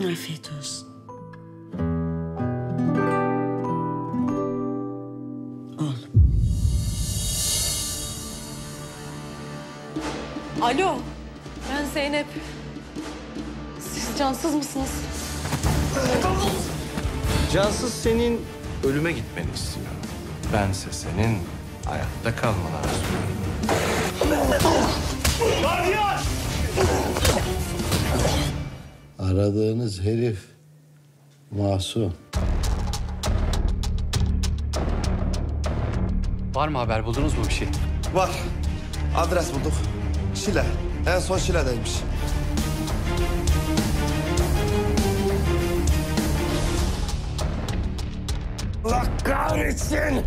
Afiyet olsun. Alo, ben Zeynep. Siz cansız mısınız? Cansız senin ölüme gitmeni istiyor. Bense senin hayatta kalmanı arzuyorum. Aradığınız herif masum. Var mı haber buldunuz mu bir şey? Var. Adres bulduk. Şile. En son Şile'deymiş. Allah kahretsin!